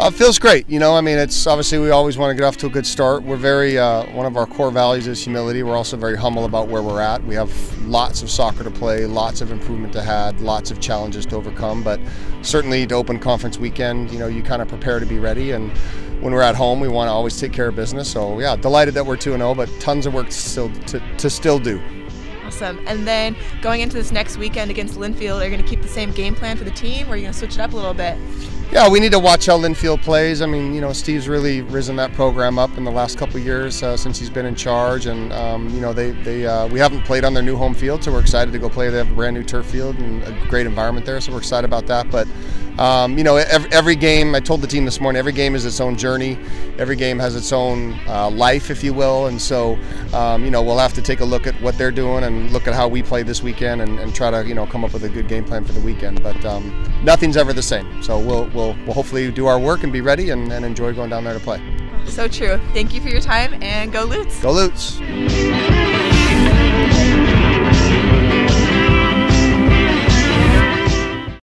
Uh, it feels great. You know, I mean, it's obviously we always want to get off to a good start. We're very, uh, one of our core values is humility. We're also very humble about where we're at. We have lots of soccer to play, lots of improvement to have, lots of challenges to overcome. But certainly to open conference weekend, you know, you kind of prepare to be ready. And when we're at home, we want to always take care of business. So yeah, delighted that we're 2 0, but tons of work still, to, to still do. Awesome. And then going into this next weekend against Linfield, are you going to keep the same game plan for the team or are you going to switch it up a little bit? Yeah, we need to watch how Linfield plays. I mean, you know, Steve's really risen that program up in the last couple years uh, since he's been in charge, and um, you know, they they uh, we haven't played on their new home field, so we're excited to go play. They have a brand new turf field and a great environment there, so we're excited about that. But um, you know, every, every, game, I told the team this morning, every game is its own journey. Every game has its own uh, life, if you will. And so, um, you know, we'll have to take a look at what they're doing and look at how we play this weekend and, and try to, you know, come up with a good game plan for the weekend. But um, nothing's ever the same. So we'll, we'll, we'll hopefully do our work and be ready and, and enjoy going down there to play. So true. Thank you for your time and go Lutes. Go Lutes.